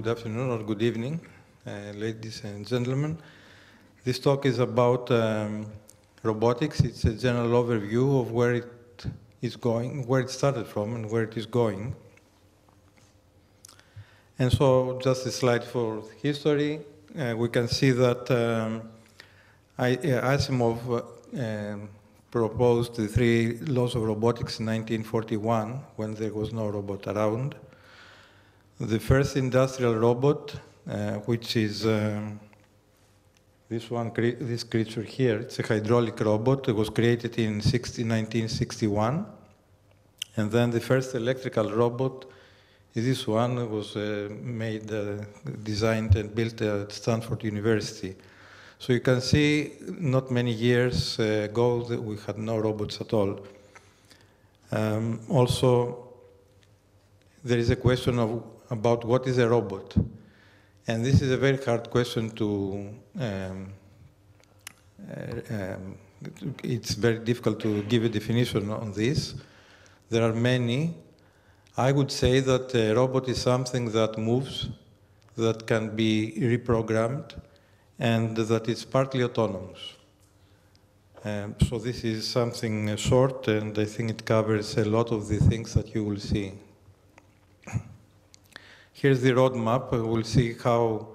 good afternoon or good evening, uh, ladies and gentlemen. This talk is about um, robotics. It's a general overview of where it is going, where it started from, and where it is going. And so, just a slide for history. Uh, we can see that um, I, uh, Asimov uh, um, proposed the three laws of robotics in 1941 when there was no robot around. The first industrial robot, uh, which is um, this one, this creature here, it's a hydraulic robot. It was created in 60, 1961. And then the first electrical robot this one was uh, made, uh, designed and built at Stanford University. So you can see not many years ago that we had no robots at all. Um, also, there is a question of, about what is a robot. And this is a very hard question to, um, uh, um, it's very difficult to give a definition on this. There are many. I would say that a robot is something that moves, that can be reprogrammed, and that it's partly autonomous. Um, so this is something short, and I think it covers a lot of the things that you will see. Here's the roadmap. We'll see how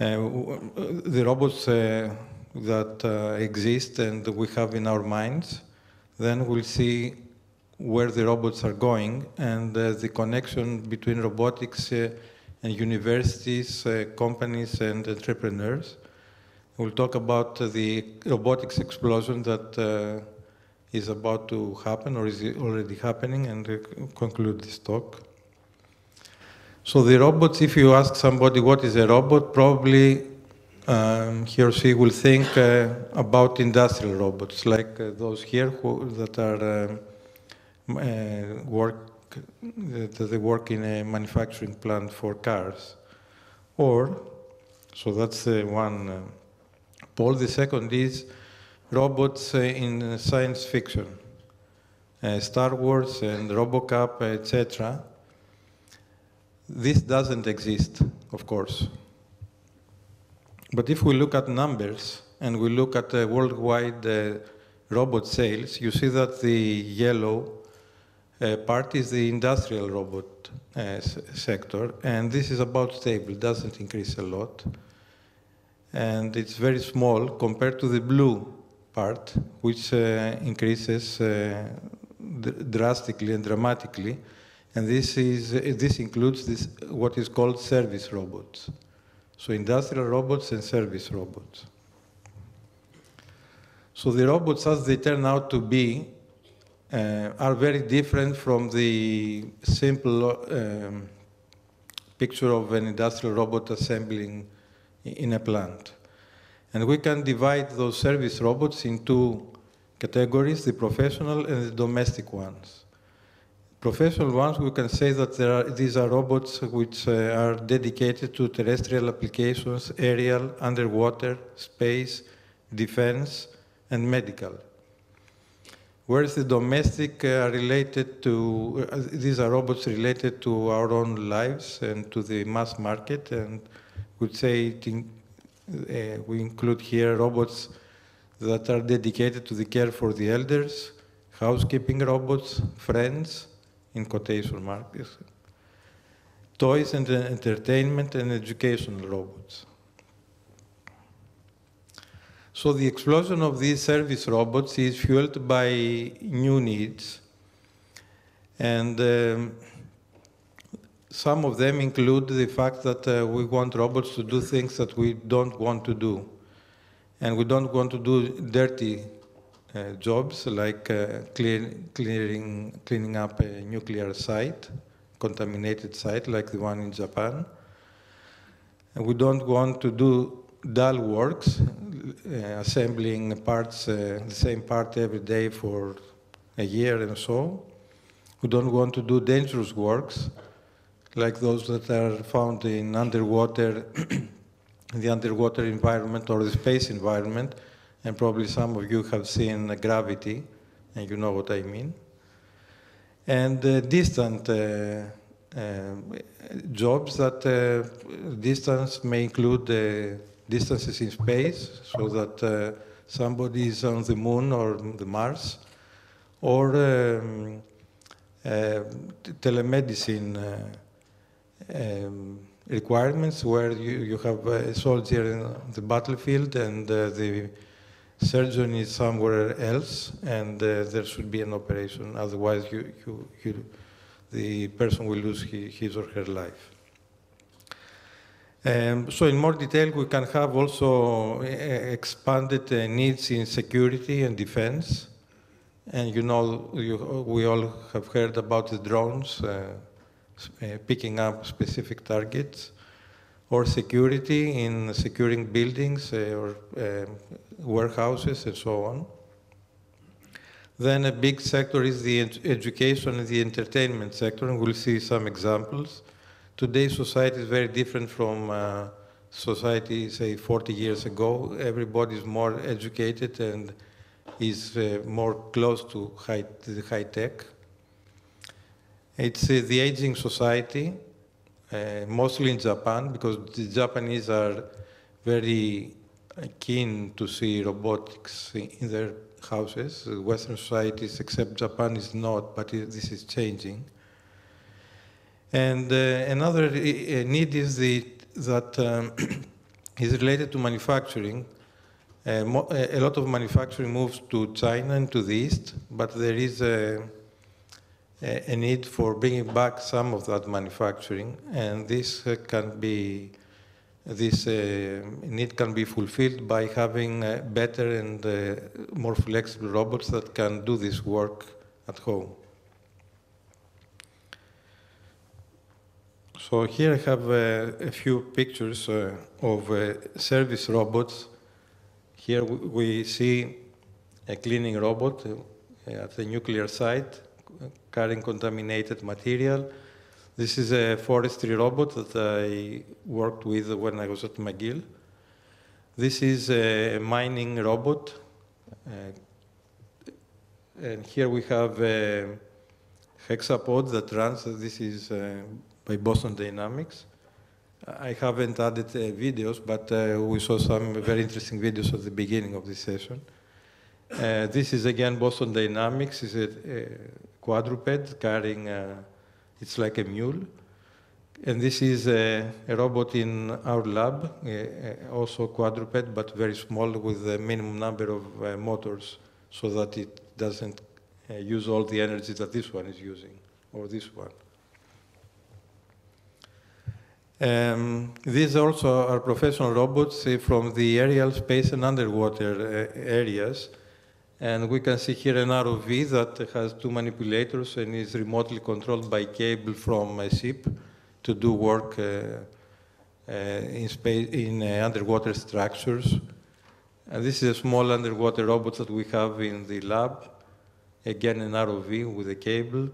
uh, the robots uh, that uh, exist and we have in our minds. Then we'll see where the robots are going and the connection between robotics and universities, companies, and entrepreneurs. We'll talk about the robotics explosion that is about to happen or is already happening and conclude this talk. So the robots, if you ask somebody what is a robot, probably um, he or she will think uh, about industrial robots, like those here who, that are um, work that they work in a manufacturing plant for cars. Or, so that's uh, one uh, pole. The second is robots uh, in science fiction. Uh, Star Wars and Robocop, etc. This doesn't exist, of course. But if we look at numbers and we look at the worldwide uh, robot sales, you see that the yellow uh, part is the industrial robot uh, sector, and this is about stable, doesn't increase a lot. And it's very small compared to the blue part, which uh, increases uh, drastically and dramatically. And this, is, this includes this, what is called service robots. So industrial robots and service robots. So the robots, as they turn out to be, uh, are very different from the simple um, picture of an industrial robot assembling in a plant. And we can divide those service robots into categories, the professional and the domestic ones. Professional ones, we can say that are, these are robots which uh, are dedicated to terrestrial applications, aerial, underwater, space, defense, and medical. Whereas the domestic are related to, uh, these are robots related to our own lives and to the mass market. And would say in, uh, we include here robots that are dedicated to the care for the elders, housekeeping robots, friends, in quotation marks, toys and entertainment and educational robots. So the explosion of these service robots is fueled by new needs. And um, some of them include the fact that uh, we want robots to do things that we don't want to do. And we don't want to do dirty jobs like uh, clear, clearing, cleaning up a nuclear site, contaminated site like the one in Japan. And we don't want to do dull works, uh, assembling parts, uh, the same part every day for a year and so. We don't want to do dangerous works, like those that are found in underwater, the underwater environment or the space environment, and probably some of you have seen Gravity, and you know what I mean. And uh, distant uh, um, jobs that uh, distance may include uh, distances in space, so that uh, somebody is on the moon or the Mars, or um, uh, telemedicine uh, um, requirements where you, you have a soldier in the battlefield and uh, the surgeon is somewhere else and uh, there should be an operation. Otherwise, you, you, you, the person will lose his, his or her life. Um, so in more detail, we can have also uh, expanded uh, needs in security and defense. And you know, you, we all have heard about the drones uh, uh picking up specific targets, or security in securing buildings uh, or um, warehouses and so on. Then a big sector is the ed education and the entertainment sector, and we'll see some examples. Today's society is very different from uh, society, say, 40 years ago. Everybody is more educated and is uh, more close to high, the high tech. It's uh, the aging society, uh, mostly in Japan, because the Japanese are very keen to see robotics in their houses. Western societies, except Japan, is not, but this is changing. And uh, another uh, need is the, that um, is related to manufacturing. Uh, a lot of manufacturing moves to China and to the East, but there is a, a need for bringing back some of that manufacturing, and this uh, can be this uh, need can be fulfilled by having uh, better and uh, more flexible robots that can do this work at home. So here I have uh, a few pictures uh, of uh, service robots. Here we see a cleaning robot at the nuclear site carrying contaminated material. This is a forestry robot that I worked with when I was at McGill. This is a mining robot. Uh, and here we have a hexapod that runs. This is uh, by Boston Dynamics. I haven't added uh, videos, but uh, we saw some very interesting videos at the beginning of this session. Uh, this is again Boston Dynamics. It's a, quadruped carrying it's like a mule. And this is a, a robot in our lab, also quadruped, but very small with a minimum number of uh, motors so that it doesn't uh, use all the energy that this one is using, or this one. Um, these also are professional robots uh, from the aerial, space, and underwater uh, areas. And we can see here an ROV that has two manipulators and is remotely controlled by cable from a ship to do work uh, uh, in, space, in uh, underwater structures. And this is a small underwater robot that we have in the lab. Again, an ROV with a cable.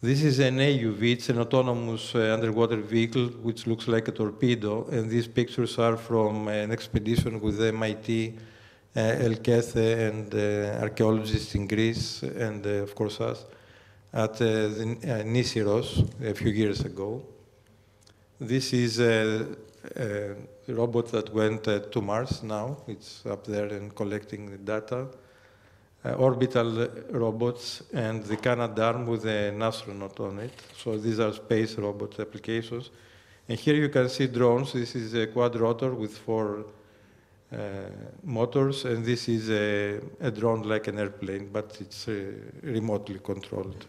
This is an AUV, it's an autonomous uh, underwater vehicle which looks like a torpedo. And these pictures are from an expedition with MIT Elkethe and uh, archaeologists in Greece, and uh, of course us, at the Nisiros a few years ago. This is a, a robot that went to Mars now. It's up there and collecting the data. Uh, orbital robots and the Canadarm with an astronaut on it. So these are space robot applications. And here you can see drones. This is a quad rotor with four uh, motors, and this is a, a, drone like an airplane, but it's uh, remotely controlled.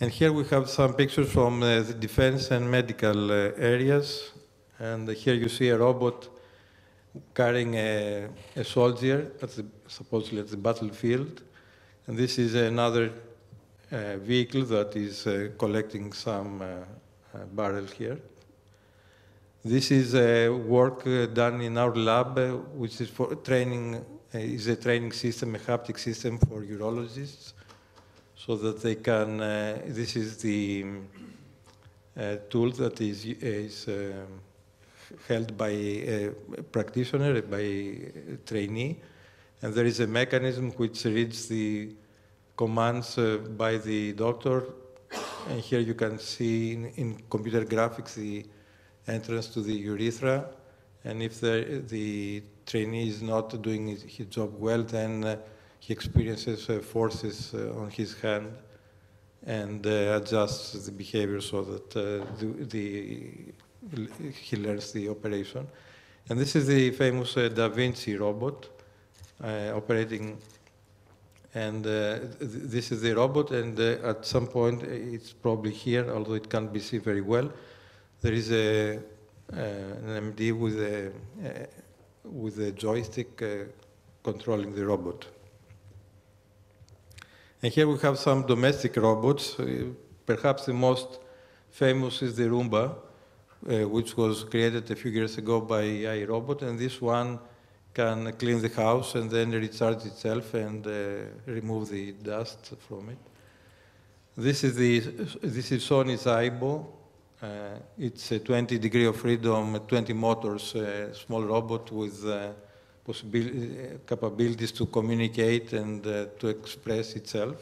And here we have some pictures from uh, the defense and medical uh, areas. And here you see a robot carrying a, a soldier, at the, supposedly at the battlefield. And this is another uh, vehicle that is uh, collecting some barrels here. This is a work uh, done in our lab, uh, which is for training, uh, is a training system, a haptic system for urologists, so that they can, this is the tool that is, is held by a practitioner, by a trainee, and there is a mechanism which reads the commands by the doctor. And here you can see in, in computer graphics the entrance to the urethra. And if the, the trainee is not doing his, his job well, then uh, he experiences uh, forces uh, on his hand and uh, adjusts the behavior so that uh, the, the, he learns the operation. And this is the famous Da Vinci robot operating and uh, th this is the robot, and uh, at some point it's probably here, although it can't be seen very well. There is a, uh, an MD with a, with a joystick controlling the robot. And here we have some domestic robots. perhaps the most famous is the Roomba, uh, which was created a few years ago by iRobot, and this one can clean the house and then recharge itself and uh, remove the dust from it. This is the this is Sony Zybo. Uh, it's a 20 degree of freedom, 20 motors, uh, small robot with uh, capabilities to communicate and to express itself.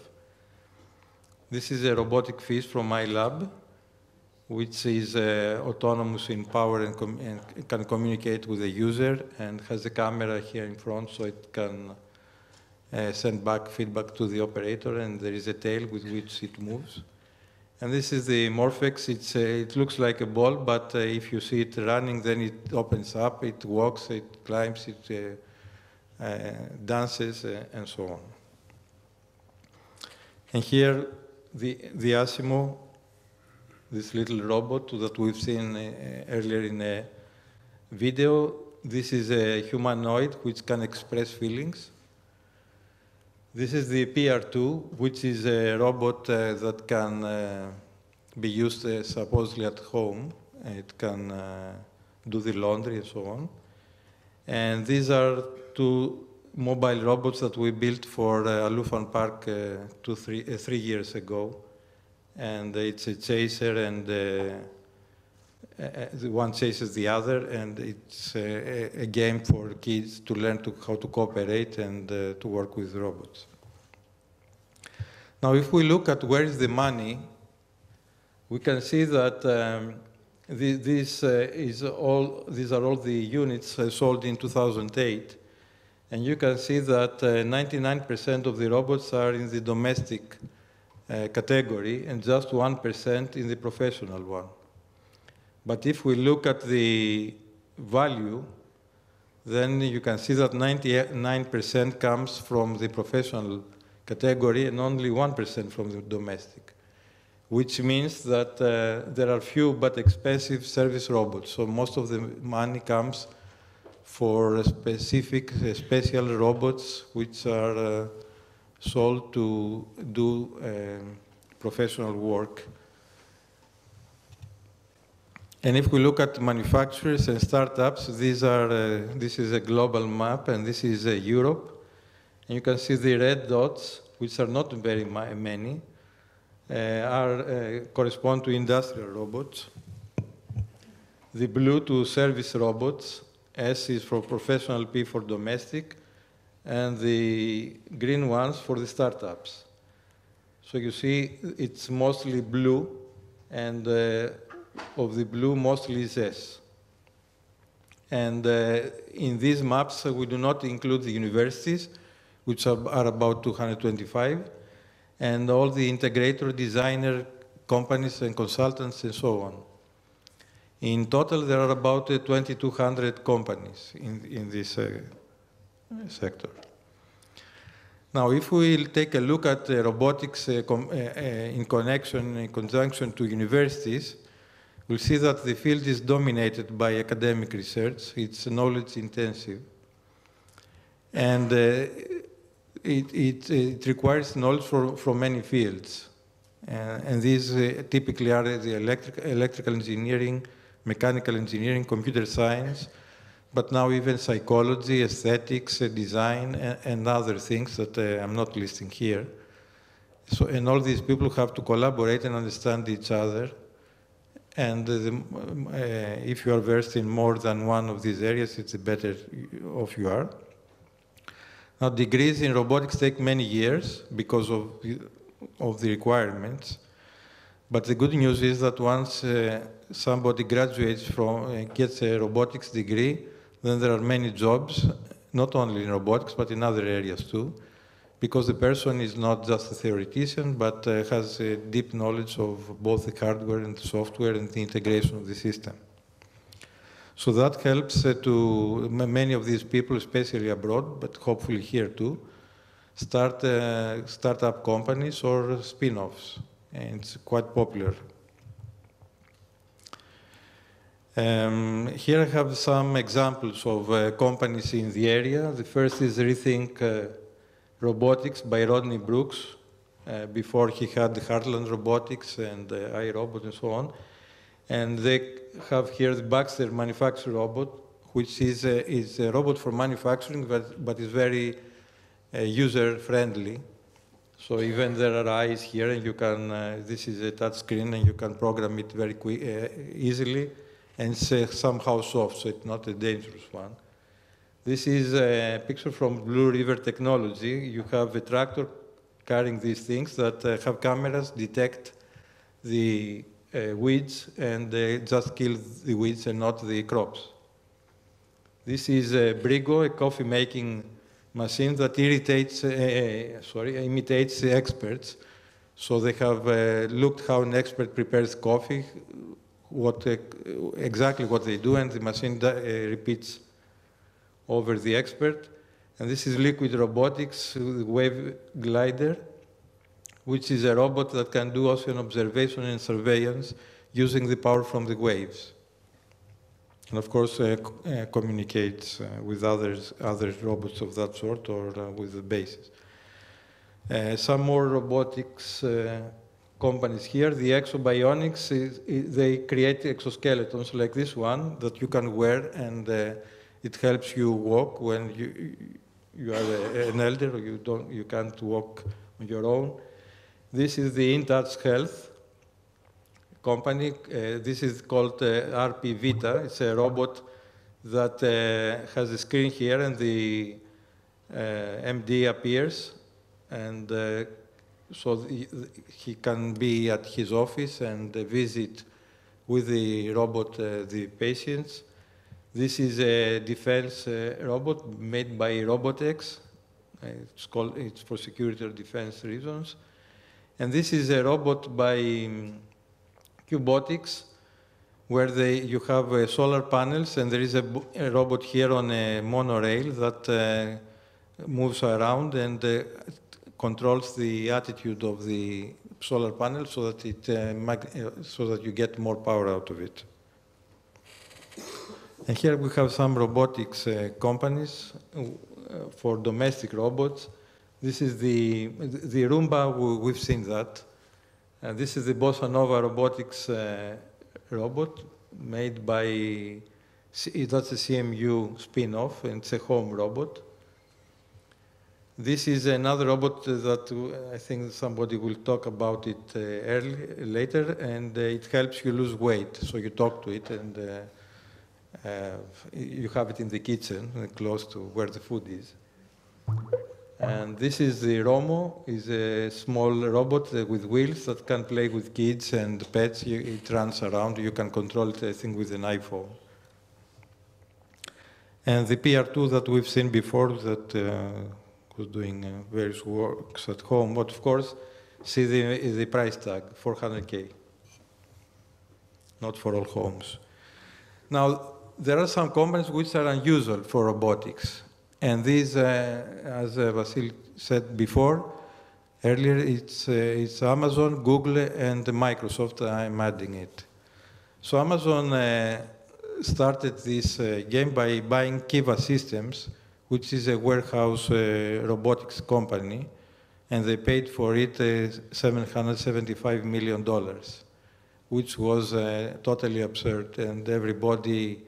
This is a robotic fish from my lab which is uh, autonomous in power and, com and, can communicate with the user and has a camera here in front so it can uh, send back feedback to the operator and there is a tail with which it moves. And this is the Morphex. It's, uh, it looks like a ball, but uh, if you see it running, then it opens up, it walks, it climbs, it uh, uh, dances, and so on. And here, the, the Asimo this little robot that we've seen uh, earlier in a video. This is a humanoid which can express feelings. This is the PR2, which is a robot uh, that can uh, be used uh, supposedly at home. It can uh, do the laundry and so on. And these are two mobile robots that we built for uh, Allou Fun Park two, three, three years ago and it's a chaser and uh, uh, the one chases the other and it's a, a, game for kids to learn to, how to cooperate and uh, to work with robots. Now if we look at where is the money, we can see that um, the, this, uh, is all, these are all the units uh, sold in 2008 and you can see that 99% uh, of the robots are in the domestic uh, category and just 1% in the professional one. But if we look at the value, then you can see that 99% comes from the professional category and only 1% from the domestic, which means that uh, there are few but expensive service robots. So most of the money comes for specific, special robots which are uh, sold to do um, professional work. And if we look at manufacturers and startups, these are, uh, this is a global map, and this is uh, Europe. And you can see the red dots, which are not very many, uh, are, uh, correspond to industrial robots. The blue to service robots, S is for professional, P for domestic, and the green ones for the startups. So you see it's mostly blue, and uh, of the blue mostly is S. And uh, in these maps, uh, we do not include the universities, which are, are, about 225, and all the integrator, designer companies and consultants and so on. In total, there are about uh, 2,200 companies in, in this uh, sector. Now, if we take a look at uh, robotics uh, uh, in connection, in conjunction to universities, we'll see that the field is dominated by academic research. It's knowledge intensive. And uh, it, it, it, requires knowledge for, from many fields. Uh, and these uh, typically are the electric, electrical engineering, mechanical engineering, computer science, but now even psychology, aesthetics, uh, design, and, and, other things that uh, I'm not listing here. So, and all these people have to collaborate and understand each other. And the, uh, if you are versed in more than one of these areas, it's the better off you are. Now, degrees in robotics take many years because of of the requirements. But the good news is that once uh, somebody graduates from, uh, gets a robotics degree, then there are many jobs, not only in robotics, but in other areas too, because the person is not just a theoretician, but uh, has a deep knowledge of both the hardware and the software and the integration of the system. So that helps uh, to many of these people, especially abroad, but hopefully here too, start uh, startup companies or spin-offs. And it's quite popular. Um, here I have some examples of uh, companies in the area. The first is Rethink uh, Robotics by Rodney Brooks. Uh, before he had the Heartland Robotics and uh, iRobot and so on. And they have here the Baxter manufacturing robot, which is a, is a robot for manufacturing, but, but is very uh, user-friendly. So even there are eyes here, and you can, uh, this is a touch screen, and you can program it very quick, uh, easily, and somehow soft, so it's not a dangerous one. This is a picture from Blue River Technology. You have a tractor carrying these things that uh, have cameras detect the uh, weeds and uh, just kill the weeds and not the crops. This is a Briggo, a coffee making machine that irritates, uh, sorry, imitates the experts. So they have uh, looked how an expert prepares coffee, what uh, exactly what they do, and the machine uh, repeats over the expert. And this is liquid robotics wave glider, which is a robot that can do ocean observation and surveillance using the power from the waves. And of course, uh, uh, communicates uh, with others, other robots of that sort or uh, with the bases. Uh, some more robotics uh, companies here. The Ekso Bionics, is, is, they create exoskeletons like this one that you can wear and it helps you walk when you, you are a, an elder or you, don't, you can't walk on your own. This is the InTouch Health company. Uh, this is called uh, RP Vita. It's a robot that uh, has a screen here and the uh, MD appears. And uh, so he can be at his office and visit with the robot the patients. This is a defense uh, robot made by Robotex. Uh, it's called, it's for security or defense reasons. And this is a robot by um, Qbotix, where they, you have uh, solar panels and there is a, a, robot here on a monorail that uh, moves around and uh, controls the attitude of the solar panel so that, it, uh, so that you get more power out of it. And here we have some robotics uh, companies uh, for domestic robots. This is the, the Roomba, we've seen that. Uh, this is the Bossa Nova robotics uh, robot made by, that's a CMU spin-off, and it's a home robot. This is another robot that I think somebody will talk about it uh, early, later, and uh, it helps you lose weight. So you talk to it, and uh, uh, you have it in the kitchen, close to where the food is. And this is the Romo, is a small robot with wheels that can play with kids and pets. It runs around. You can control it, I think, with an iPhone. And the PR2 that we've seen before that uh, was doing uh, various works at home. But of course, see the, the price tag, 400K. Not for all homes. Now, there are some companies which are unusual for robotics. And these, uh, as uh, Vasil said before, earlier, it's, uh, it's Amazon, Google, and Microsoft. I'm adding it. So Amazon started this game by buying Kiva Systems, which is a warehouse robotics company, and they paid for it $775 million, which was totally absurd, and everybody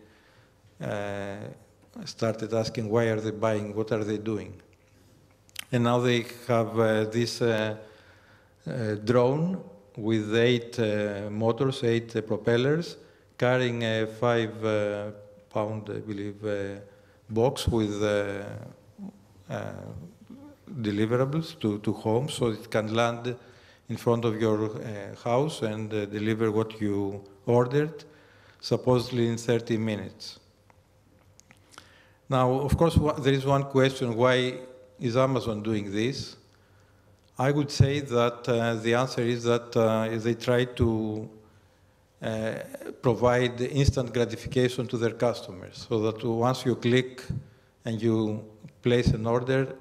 started asking why are they buying, what are they doing. And now they have uh, this uh, drone with eight motors, eight propellers, carrying a five pound, I believe, box with deliverables to, to home so it can land in front of your uh, house and uh, deliver what you ordered, supposedly in 30 minutes. Now, of course, there is one question, why is Amazon doing this? I would say that uh, the answer is that uh, they try to uh, provide instant gratification to their customers, so that once you click and you place an order,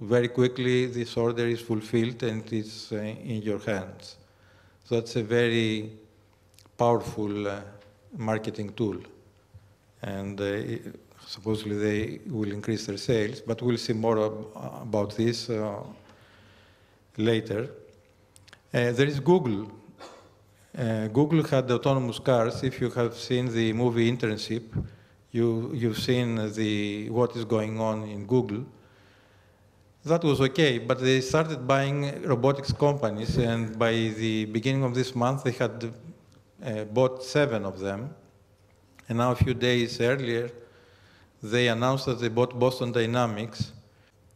very quickly this order is fulfilled and it's uh, in your hands. So that's a very powerful uh, marketing tool. And uh, supposedly they will increase their sales, but we'll see more ab about this uh, later. Uh, there is Google. Uh, Google had autonomous cars. If you have seen the movie Internship, you, you've seen the, what is going on in Google. That was okay, but they started buying robotics companies, and by the beginning of this month, they had uh, bought seven of them. And now, a few days earlier, they announced that they bought Boston Dynamics,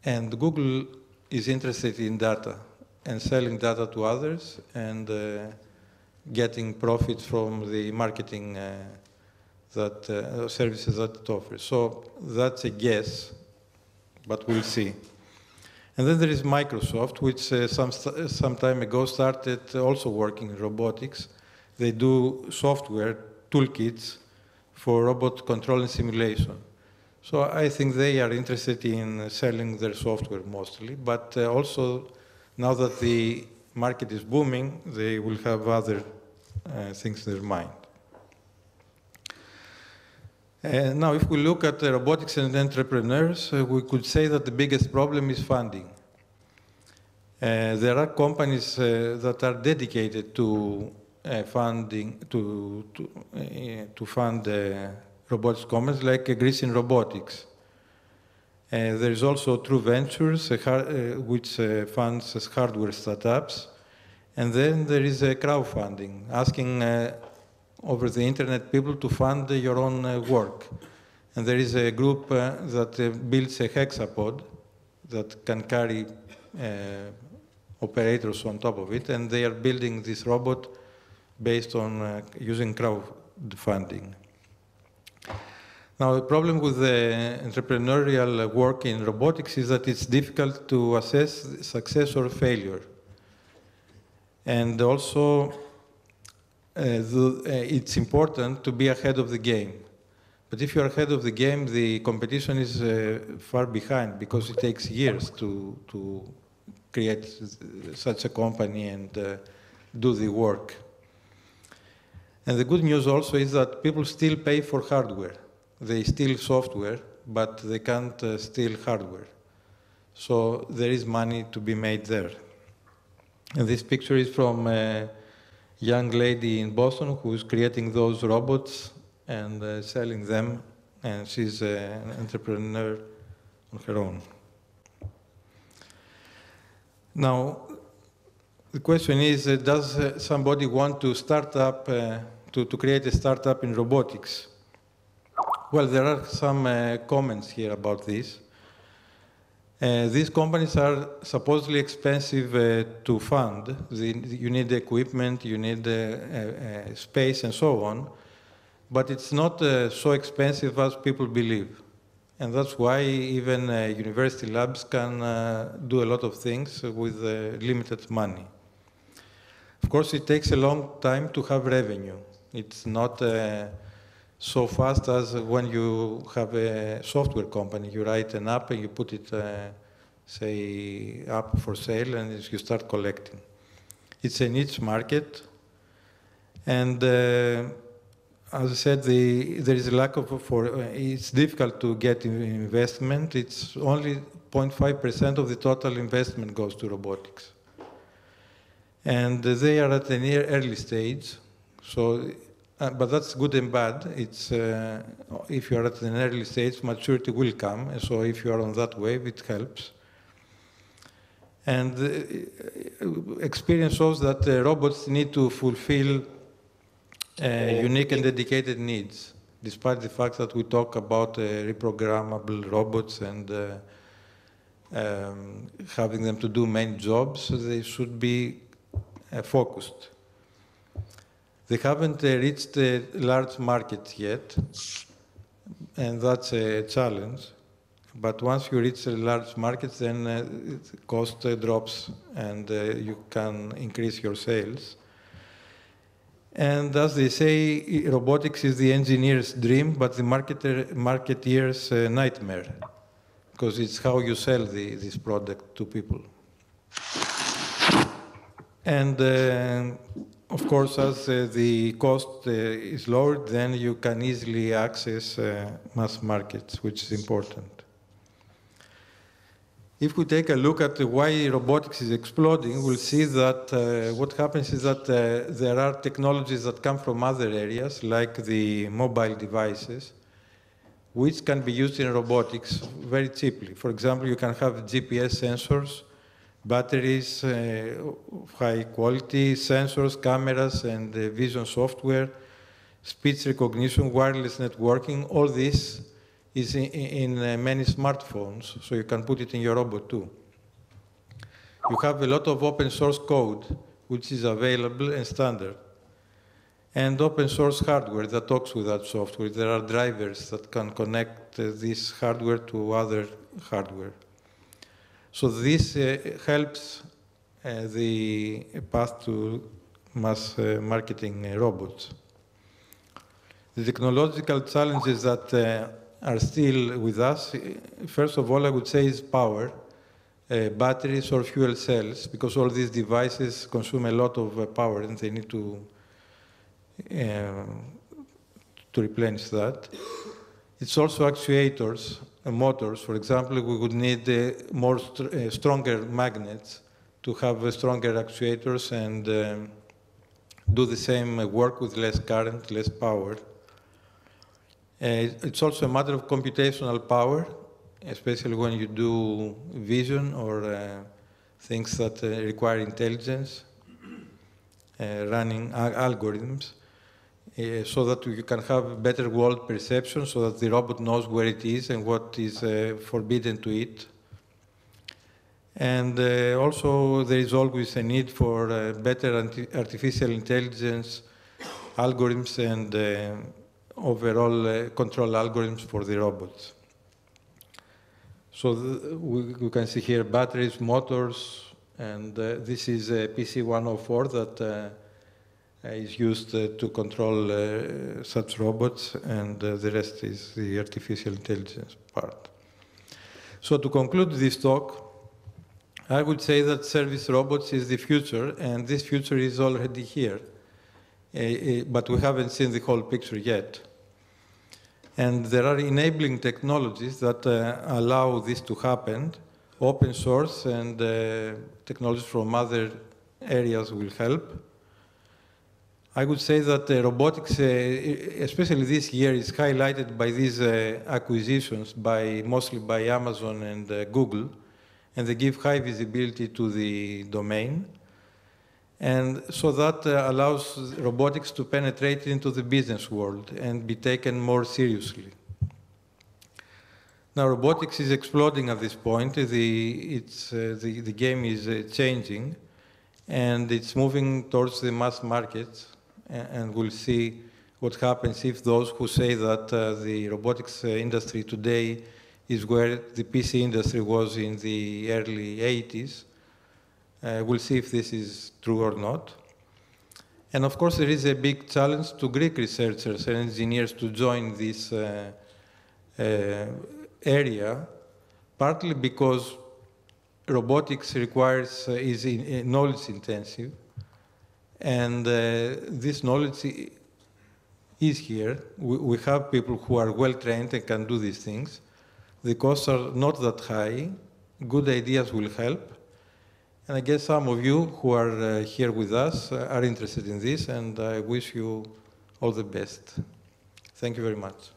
and Google is interested in data and selling data to others and uh, getting profit from the marketing uh, that uh, services that it offers. So that's a guess, but we'll see. And then there is Microsoft, which uh, some, some time ago started also working in robotics. They do software toolkits for robot control and simulation. So I think they are interested in selling their software mostly, but uh, also now that the market is booming, they will have other uh, things in their mind. Uh, now, if we look at robotics and entrepreneurs, uh, we could say that the biggest problem is funding. Uh, there are companies uh, that are dedicated to funding to to, to fund robotics companies like Grishin Robotics. there is also True Ventures, which funds hardware startups. And then there is a crowdfunding, asking over the internet people to fund your own uh, work. And there is a group uh, that uh, builds a hexapod that can carry operators on top of it, and they are building this robot based on using crowdfunding. Now, the problem with the entrepreneurial work in robotics is that it's difficult to assess success or failure. And also, uh, the, uh, it's important to be ahead of the game. But if you're ahead of the game, the competition is uh, far behind because it takes years to, to create such a company and uh, do the work. And the good news also is that people still pay for hardware. They steal software, but they can't uh, steal hardware. So there is money to be made there. And this picture is from a young lady in Boston who is creating those robots and uh, selling them, and she's uh, an entrepreneur on her own. Now, the question is, uh, does uh, somebody want to start up, uh, to, to create a startup in robotics? Well, there are some uh, comments here about this. Uh, these companies are supposedly expensive uh, to fund. The, you need equipment, you need uh, uh, space, and so on. But it's not uh, so expensive as people believe. And that's why even university labs can do a lot of things with limited money. Of course, it takes a long time to have revenue. It's not so fast as when you have a software company. You write an app and you put it, uh, say, up for sale and you start collecting. It's a niche market. And uh, as I said, the, there is a lack of, for, uh, it's difficult to get investment. It's only 0.5% of the total investment goes to robotics. And they are at an early stage. So uh, but that's good and bad. It's uh, if you are at an early stage, maturity will come. So if you are on that wave, it helps. And uh, experience shows that uh, robots need to fulfill uh, unique and dedicated needs, despite the fact that we talk about uh, reprogrammable robots and um, having them to do many jobs. They should be focused. They haven't uh, reached a large market yet, and that's a challenge. But once you reach a large market, then uh, cost uh, drops and uh, you can increase your sales. And as they say, robotics is the engineer's dream, but the marketer, marketeer's uh, nightmare, because it's how you sell the, this product to people. And uh, of course, as uh, the cost uh, is lowered, then you can easily access uh, mass markets, which is important. If we take a look at why robotics is exploding, we'll see that uh, what happens is that uh, there are technologies that come from other areas, like the mobile devices, which can be used in robotics very cheaply. For example, you can have GPS sensors batteries, uh, high quality sensors, cameras, and uh, vision software, speech recognition, wireless networking, all this is in, in uh, many smartphones, so you can put it in your robot too. You have a lot of open source code, which is available and standard, and open source hardware that talks with that software. There are drivers that can connect uh, this hardware to other hardware. So this uh, helps uh, the path to mass uh, marketing robots. The technological challenges that are still with us, first of all, I would say is power, uh, batteries or fuel cells, because all these devices consume a lot of uh, power and they need to, uh, to replenish that. It's also actuators, motors, for example, we would need uh, more st uh, stronger magnets to have uh, stronger actuators and um, do the same work with less current, less power. it's also a matter of computational power, especially when you do vision or things that require intelligence, running algorithms. Uh, so that you can have better world perception, so that the robot knows where it is and what is uh, forbidden to it. And uh, also, there is always a need for better artificial intelligence algorithms and overall control algorithms for the robots. So we, we, can see here batteries, motors, and this is a PC104 that is used uh, to control uh, such robots, and the rest is the artificial intelligence part. So to conclude this talk, I would say that service robots is the future, and this future is already here. Uh, but we haven't seen the whole picture yet. And there are enabling technologies that uh, allow this to happen. Open source and uh, technologies from other areas will help. I would say that uh, robotics, uh, especially this year, is highlighted by these uh, acquisitions, by mostly by Amazon and uh, Google, and they give high visibility to the domain. And so that uh, allows robotics to penetrate into the business world and be taken more seriously. Now, robotics is exploding at this point. The, uh, the, the game is changing, and it's moving towards the mass markets and we'll see what happens if those who say that uh, the robotics uh, industry today is where the PC industry was in the early 80s. Uh, we'll see if this is true or not. And of course, there is a big challenge to Greek researchers and engineers to join this uh, uh, area, partly because robotics requires, uh, is in, knowledge intensive, and uh, this knowledge is here. We, we have people who are well trained and can do these things. The costs are not that high. Good ideas will help. And I guess some of you who are uh, here with us uh, are interested in this, and I wish you all the best. Thank you very much.